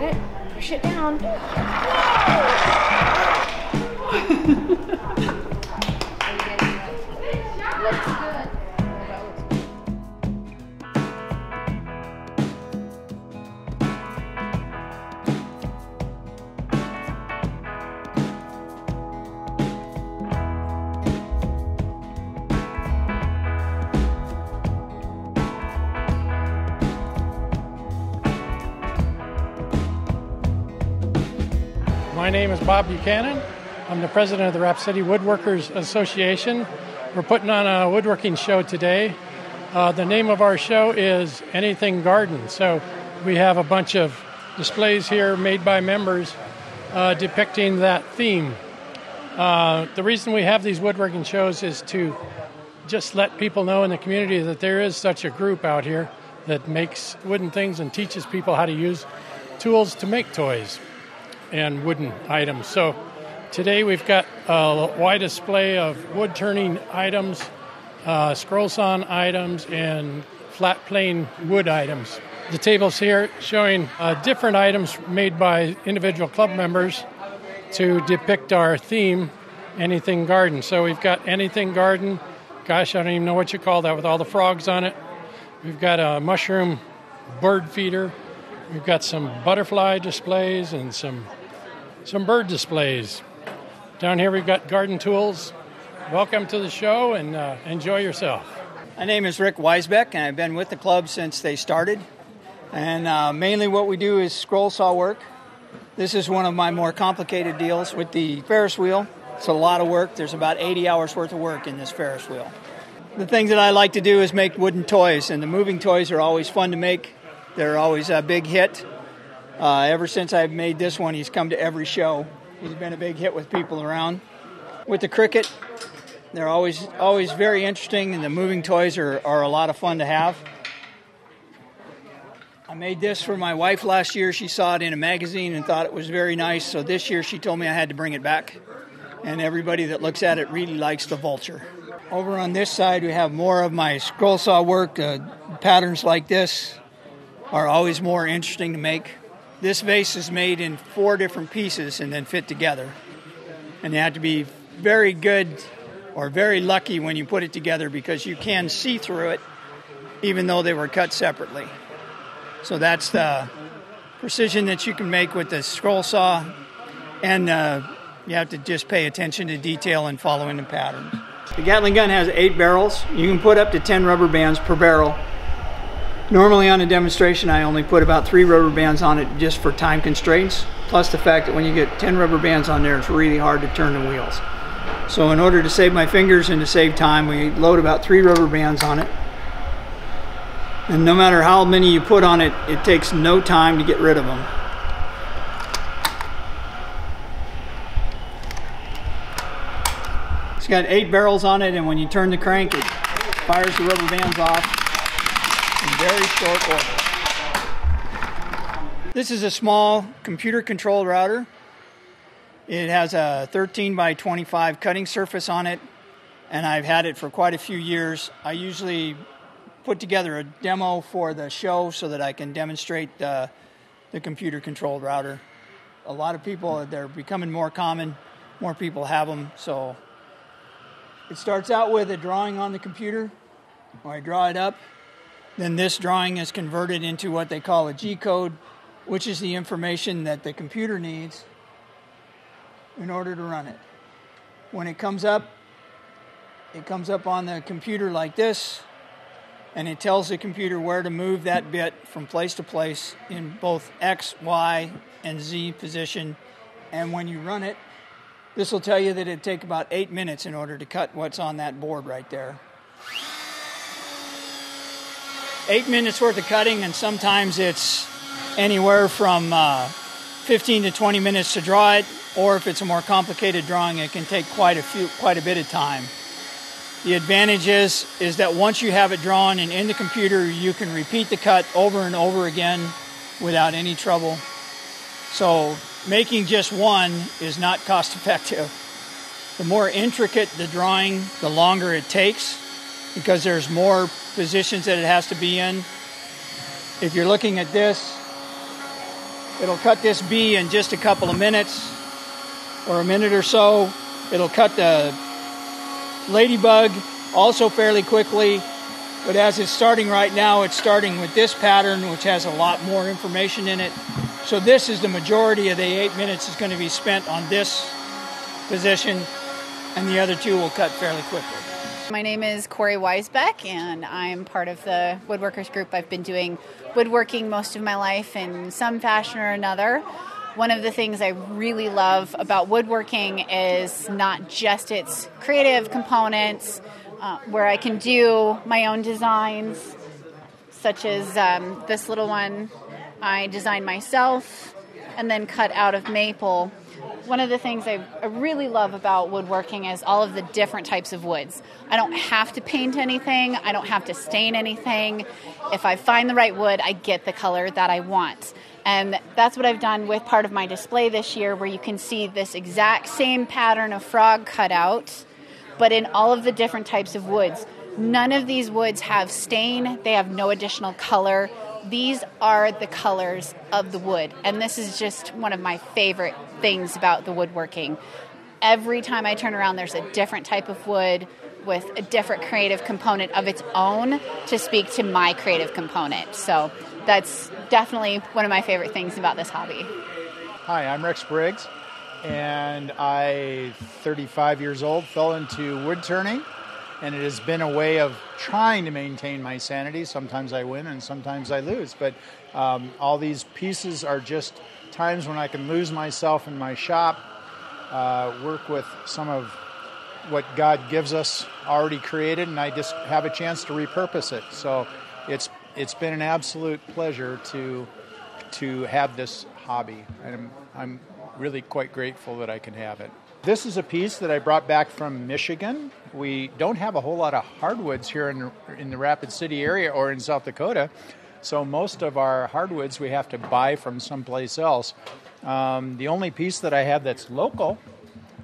It? Push it down. My name is Bob Buchanan. I'm the president of the City Woodworkers Association. We're putting on a woodworking show today. Uh, the name of our show is Anything Garden. So we have a bunch of displays here made by members uh, depicting that theme. Uh, the reason we have these woodworking shows is to just let people know in the community that there is such a group out here that makes wooden things and teaches people how to use tools to make toys and wooden items. So today we've got a wide display of wood turning items, uh, scroll sawn items, and flat plane wood items. The tables here showing uh, different items made by individual club members to depict our theme, Anything Garden. So we've got Anything Garden. Gosh, I don't even know what you call that with all the frogs on it. We've got a mushroom bird feeder. We've got some butterfly displays and some some bird displays. Down here we've got garden tools. Welcome to the show and uh, enjoy yourself. My name is Rick Weisbeck, and I've been with the club since they started. And uh, mainly what we do is scroll saw work. This is one of my more complicated deals with the Ferris wheel. It's a lot of work. There's about 80 hours worth of work in this Ferris wheel. The things that I like to do is make wooden toys, and the moving toys are always fun to make. They're always a big hit. Uh, ever since I've made this one, he's come to every show. He's been a big hit with people around. With the cricket, they're always always very interesting, and the moving toys are, are a lot of fun to have. I made this for my wife last year. She saw it in a magazine and thought it was very nice. So this year she told me I had to bring it back. And everybody that looks at it really likes the vulture. Over on this side, we have more of my scroll saw work. Uh, patterns like this are always more interesting to make. This vase is made in four different pieces and then fit together. And you have to be very good or very lucky when you put it together because you can see through it even though they were cut separately. So that's the precision that you can make with the scroll saw, and uh, you have to just pay attention to detail and following the patterns. The Gatling gun has eight barrels. You can put up to 10 rubber bands per barrel. Normally on a demonstration, I only put about three rubber bands on it just for time constraints, plus the fact that when you get 10 rubber bands on there, it's really hard to turn the wheels. So in order to save my fingers and to save time, we load about three rubber bands on it. And no matter how many you put on it, it takes no time to get rid of them. It's got eight barrels on it, and when you turn the crank, it fires the rubber bands off in very short order. This is a small computer controlled router. It has a 13 by 25 cutting surface on it, and I've had it for quite a few years. I usually put together a demo for the show so that I can demonstrate the computer controlled router. A lot of people, they're becoming more common, more people have them. So it starts out with a drawing on the computer, or I draw it up. Then this drawing is converted into what they call a G code, which is the information that the computer needs in order to run it. When it comes up, it comes up on the computer like this and it tells the computer where to move that bit from place to place in both X, Y, and Z position. And when you run it, this will tell you that it'd take about eight minutes in order to cut what's on that board right there. Eight minutes worth of cutting, and sometimes it's anywhere from uh, 15 to 20 minutes to draw it, or if it's a more complicated drawing, it can take quite a few, quite a bit of time. The advantage is, is that once you have it drawn and in the computer, you can repeat the cut over and over again without any trouble. So making just one is not cost effective. The more intricate the drawing, the longer it takes because there's more positions that it has to be in. If you're looking at this, It'll cut this bee in just a couple of minutes or a minute or so. It'll cut the ladybug also fairly quickly. But as it's starting right now, it's starting with this pattern, which has a lot more information in it. So this is the majority of the eight minutes is going to be spent on this position, and the other two will cut fairly quickly. My name is Corey Weisbeck, and I'm part of the woodworkers group. I've been doing woodworking most of my life in some fashion or another. One of the things I really love about woodworking is not just its creative components, uh, where I can do my own designs, such as um, this little one I designed myself and then cut out of maple. One of the things I, I really love about woodworking is all of the different types of woods. I don't have to paint anything, I don't have to stain anything. If I find the right wood, I get the color that I want. And that's what I've done with part of my display this year, where you can see this exact same pattern of frog cutout, but in all of the different types of woods. None of these woods have stain, they have no additional color these are the colors of the wood. And this is just one of my favorite things about the woodworking. Every time I turn around, there's a different type of wood with a different creative component of its own to speak to my creative component. So that's definitely one of my favorite things about this hobby. Hi, I'm Rex Briggs, and I, 35 years old, fell into wood turning and it has been a way of trying to maintain my sanity. Sometimes I win and sometimes I lose, but um, all these pieces are just times when I can lose myself in my shop, uh, work with some of what God gives us already created, and I just have a chance to repurpose it. So it's it's been an absolute pleasure to to have this hobby, and I'm, I'm really quite grateful that I can have it. This is a piece that I brought back from Michigan. We don't have a whole lot of hardwoods here in, in the Rapid City area or in South Dakota, so most of our hardwoods we have to buy from someplace else. Um, the only piece that I have that's local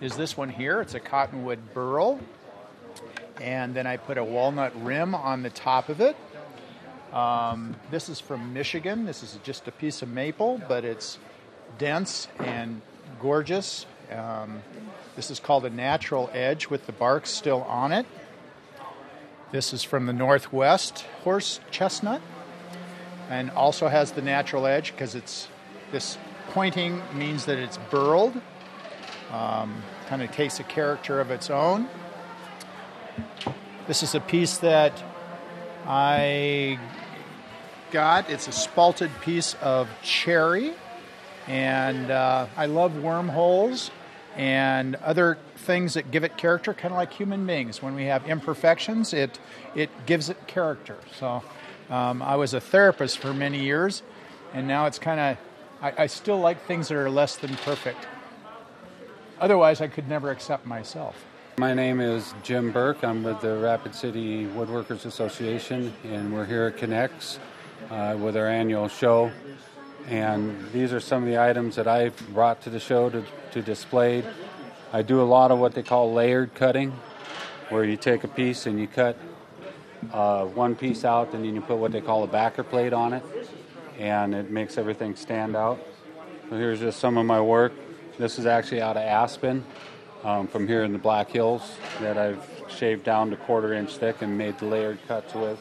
is this one here. It's a cottonwood burl, and then I put a walnut rim on the top of it. Um, this is from Michigan. This is just a piece of maple, but it's dense and gorgeous. Um, this is called a natural edge with the bark still on it. This is from the northwest horse chestnut and also has the natural edge because it's this pointing means that it's burled. Um, kind of takes a character of its own. This is a piece that I got. It's a spalted piece of cherry, and uh, I love wormholes and other things that give it character, kind of like human beings. When we have imperfections, it it gives it character. So um, I was a therapist for many years, and now it's kind of I, I still like things that are less than perfect. Otherwise, I could never accept myself. My name is Jim Burke. I'm with the Rapid City Woodworkers Association, and we're here at Knecht's uh, with our annual show. And these are some of the items that I've brought to the show to, to displayed. I do a lot of what they call layered cutting, where you take a piece and you cut uh, one piece out, and then you put what they call a backer plate on it, and it makes everything stand out. So here's just some of my work. This is actually out of aspen um, from here in the Black Hills that I've shaved down to quarter inch thick and made the layered cuts with.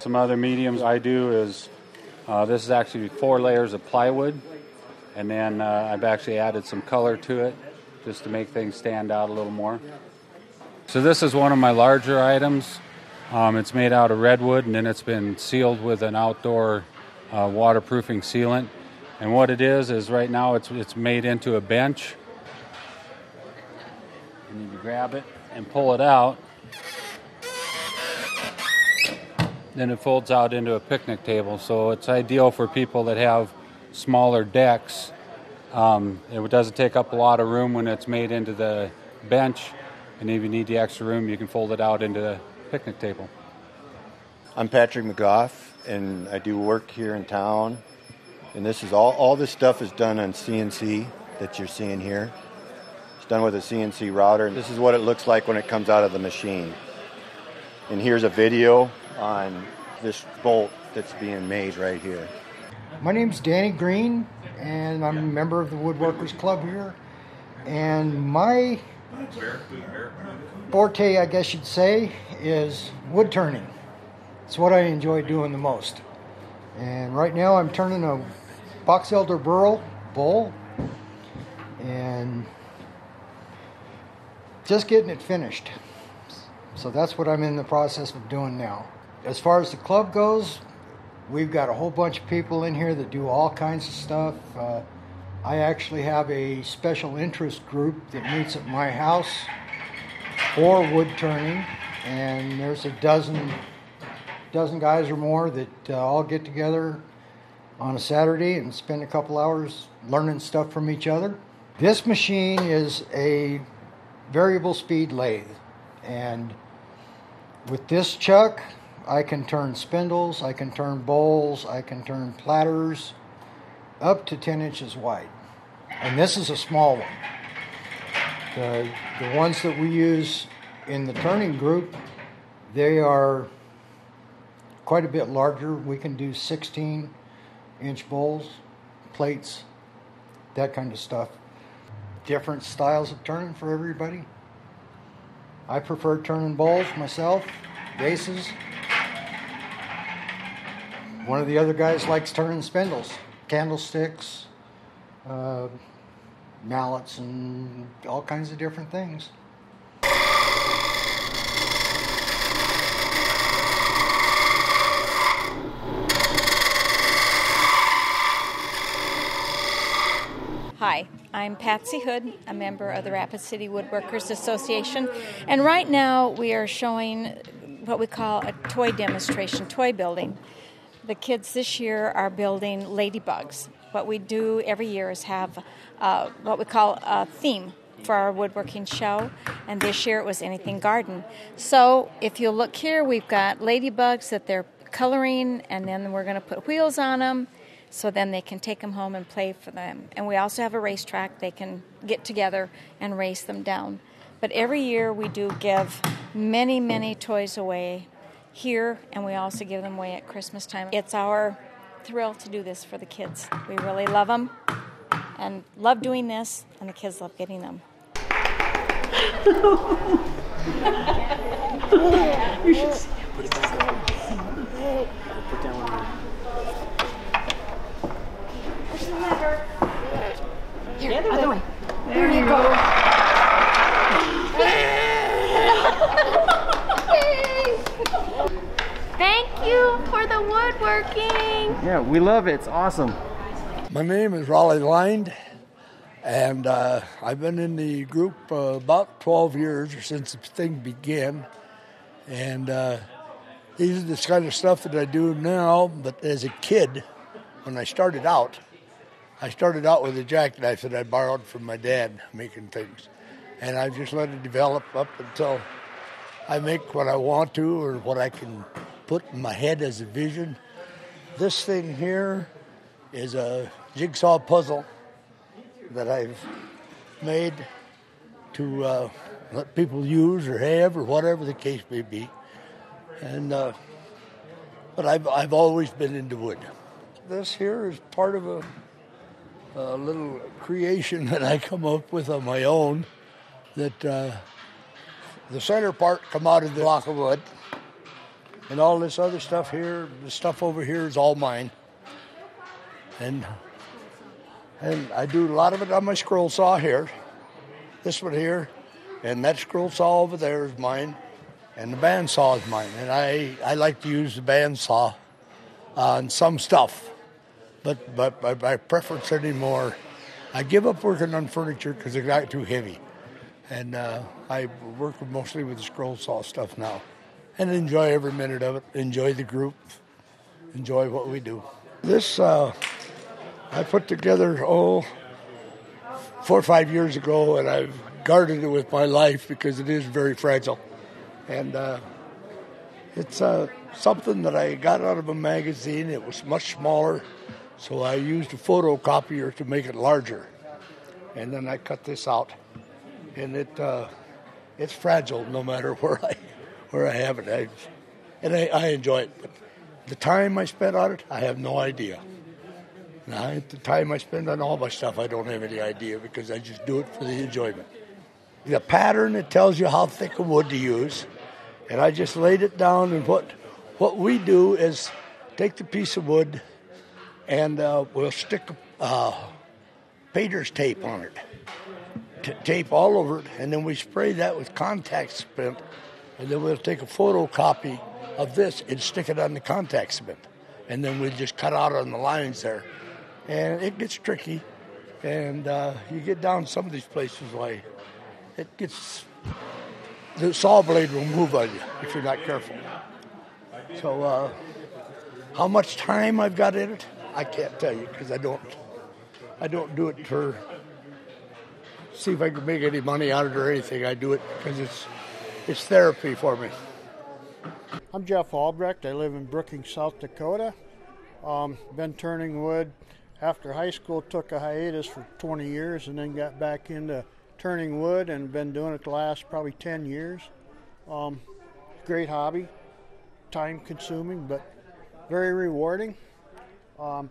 Some other mediums I do is uh, this is actually four layers of plywood, and then uh, I've actually added some color to it just to make things stand out a little more. So this is one of my larger items. Um, it's made out of redwood, and then it's been sealed with an outdoor uh, waterproofing sealant. And what it is is right now it's it's made into a bench. You need to grab it and pull it out. then it folds out into a picnic table. So it's ideal for people that have smaller decks. Um, it doesn't take up a lot of room when it's made into the bench, and if you need the extra room, you can fold it out into the picnic table. I'm Patrick McGough, and I do work here in town. And this is all all this stuff is done on CNC that you're seeing here. It's done with a CNC router. And this is what it looks like when it comes out of the machine. And here's a video on this bolt that's being made right here. My name's Danny Green, and I'm a member of the Woodworkers Club here. And my forte, I guess you'd say, is wood turning. It's what I enjoy doing the most. And right now I'm turning a box elder burl bowl and just getting it finished. So that's what I'm in the process of doing now. As far as the club goes, we've got a whole bunch of people in here that do all kinds of stuff. Uh, I actually have a special interest group that meets at my house for wood turning, and there's a dozen dozen guys or more that uh, all get together on a Saturday and spend a couple hours learning stuff from each other. This machine is a variable speed lathe, and with this chuck, I can turn spindles, I can turn bowls, I can turn platters up to 10 inches wide. And this is a small one. The, the ones that we use in the turning group, they are quite a bit larger. We can do 16 inch bowls, plates, that kind of stuff. Different styles of turning for everybody. I prefer turning bowls myself, vases. One of the other guys likes turning spindles, candlesticks, uh, mallets, and all kinds of different things. Hi, I'm Patsy Hood, a member of the Rapid City Woodworkers Association, and right now we are showing what we call a toy demonstration, toy building. The kids this year are building ladybugs. What we do every year is have uh, what we call a theme for our woodworking show, and this year it was anything garden. So if you look here, we've got ladybugs that they're coloring, and then we're going to put wheels on them so then they can take them home and play for them. And we also have a racetrack they can get together and race them down. But every year we do give many, many toys away here, and we also give them away at Christmas time. It's our thrill to do this for the kids. We really love them and love doing this, and the kids love getting them. you should see it. Put. Here, other way. There you go. Thank you for the woodworking. Yeah, we love it. It's awesome. My name is Raleigh Lind, and uh, I've been in the group uh, about 12 years or since the thing began. And uh, these are the kind of stuff that I do now, but as a kid, when I started out, I started out with a jackknife that I borrowed from my dad making things. And I just let it develop up until I make what I want to or what I can put in my head as a vision. This thing here is a jigsaw puzzle that I've made to uh, let people use or have or whatever the case may be. And uh, but I've I've always been into wood. This here is part of a, a little creation that I come up with on my own. That uh, the center part come out of the block of wood, and all this other stuff here, the stuff over here is all mine. And and I do a lot of it on my scroll saw here. This one here, and that scroll saw over there is mine, and the band saw is mine. And I, I like to use the band saw on some stuff, but but my, my preference anymore, I give up working on furniture because it got too heavy, and uh, I work mostly with the scroll saw stuff now, and enjoy every minute of it. Enjoy the group, enjoy what we do. This. Uh, I put together, oh, four or five years ago, and I've guarded it with my life because it is very fragile. And uh, it's uh, something that I got out of a magazine. It was much smaller, so I used a photocopier to make it larger. And then I cut this out, and it uh, it's fragile no matter where I where I have it. I, and I, I enjoy it. But the time I spent on it, I have no idea. The time I spend on all my stuff, I don't have any idea because I just do it for the enjoyment. The pattern it tells you how thick a wood to use, and I just laid it down. And what what we do is take the piece of wood, and uh, we'll stick uh, painter's tape on it, T- tape all over it, and then we spray that with contact cement, and then we'll take a photocopy of this and stick it on the contact cement, and then we just cut out on the lines there, and it gets tricky, and uh, you get down some of these places like it gets the saw blade will move on you if you're not careful. So, uh, how much time I've got in it, I can't tell you because I don't. I don't do it for see if I can make any money out of it or anything. I do it because it's it's therapy for me. I'm Jeff Albrecht. I live in Brookings, South Dakota. Um, been turning wood after high school. Took a hiatus for 20 years and then got back into turning wood and been doing it the last probably 10 years. Um, great hobby, time consuming, but very rewarding. Um,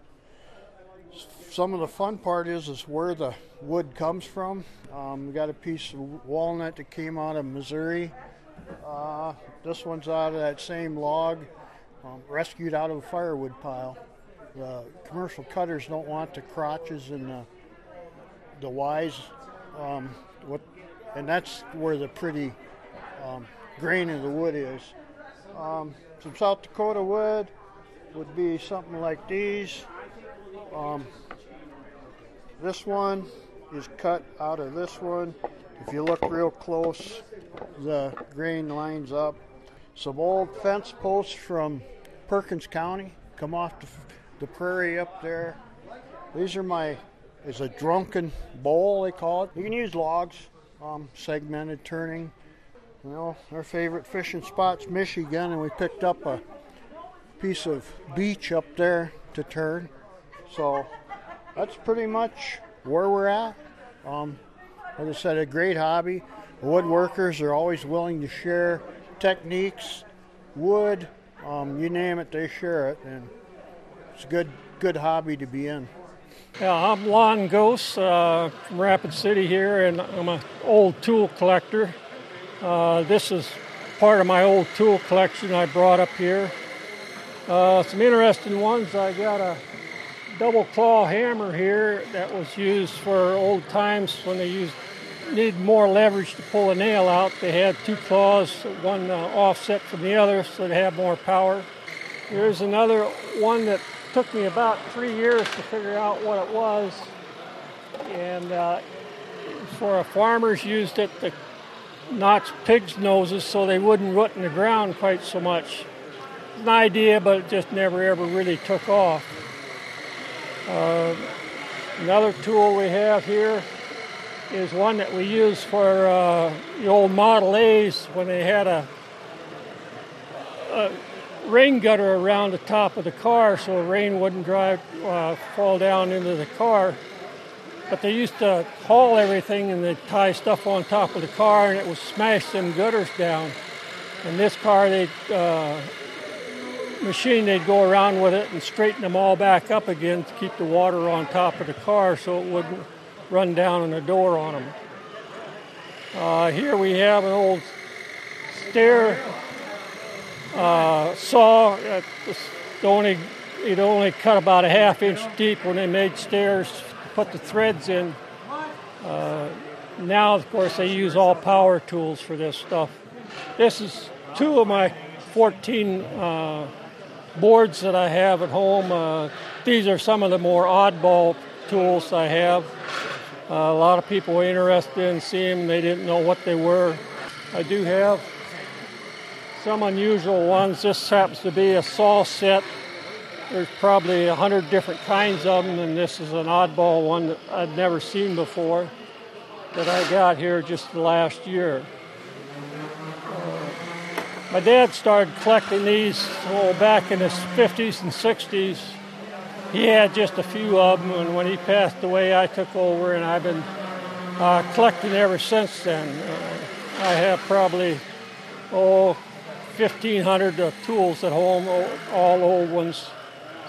some of the fun part is is where the wood comes from. Um, we got a piece of walnut that came out of Missouri. Uh, this one's out of that same log, um, rescued out of a firewood pile. The commercial cutters don't want the crotches and the, the Ys um, what, and that's where the pretty um, grain of the wood is. Um, some South Dakota wood would be something like these. Um, this one is cut out of this one. If you look real close, the grain lines up. Some old fence posts from Perkins County come off the, the prairie up there. These are my is a drunken bowl, they call it. You can use logs, um, segmented turning. You know, our favorite fishing spot's Michigan, and we picked up a piece of beech up there to turn. So that's pretty much where we're at. Um, like I said, a great hobby. Woodworkers are always willing to share techniques, wood, um, you name it, they share it, and it's a good good hobby to be in. Yeah, I'm Lon Ghost uh, from Rapid City here, and I'm an old tool collector. Uh, this is part of my old tool collection I brought up here. Uh, some interesting ones. I got a double claw hammer here that was used for old times when they used needed more leverage to pull a nail out. They had two claws, one uh, offset from the other, so they have more power. Here's another one that took me about three years to figure out what it was. And uh, for a farmers used it to notch pigs' noses so they wouldn't root in the ground quite so much. It's an idea, but it just never ever really took off. Uh, another tool we have here is one that we use for uh, the old Model A's when they had a, a rain gutter around the top of the car so rain wouldn't drive uh, fall down into the car. But they used to haul everything and they'd tie stuff on top of the car and it would smash them gutters down. And this car, they uh, machine, they'd go around with it and straighten them all back up again to keep the water on top of the car so it wouldn't run down on the door on them. Uh, here we have an old stair uh, saw. It only it only cut about a half inch deep when they made stairs to put the threads in. Uh, now, of course, they use all power tools for this stuff. This is two of my 14 uh, boards that I have at home. Uh, these are some of the more oddball tools I have. Uh, a lot of people were interested in seeing. They didn't know what they were. I do have some unusual ones. This happens to be a saw set. There's probably a hundred different kinds of them, and this is an oddball one that I'd never seen before that I got here just last year. My dad started collecting these oh, back in his 50s and 60s. He had just a few of them, and when he passed away, I took over, and I've been uh, collecting ever since then. Uh, I have probably, oh, 1,500 uh, tools at home, all old ones.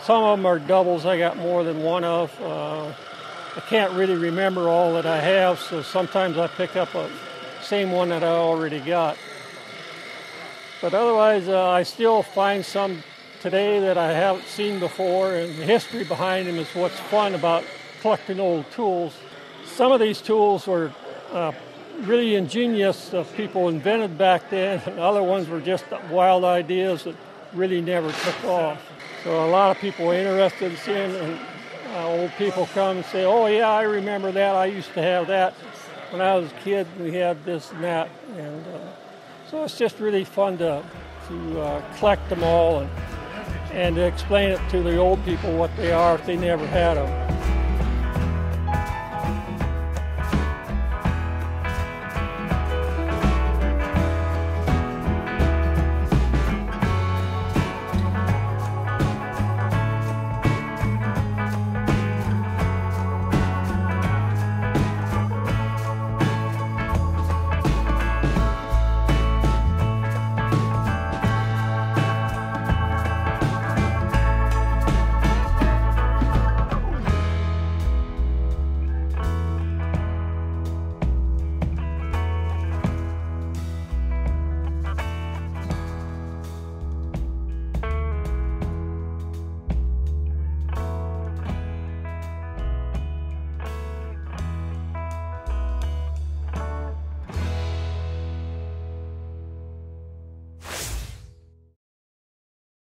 Some of them are doubles I got more than one of. Uh, I can't really remember all that I have, so sometimes I pick up a same one that I already got. But otherwise, uh, I still find some today that I haven't seen before, and the history behind them is what's fun about collecting old tools. Some of these tools were uh, really ingenious uh, people invented back then, and other ones were just wild ideas that really never took off. So a lot of people are interested in seeing and, uh, old people come and say, "Oh yeah, I remember that. I used to have that when I was a kid. We had this and that." And uh, so it's just really fun to to uh, collect them all and and to explain it to the old people what they are if they never had them.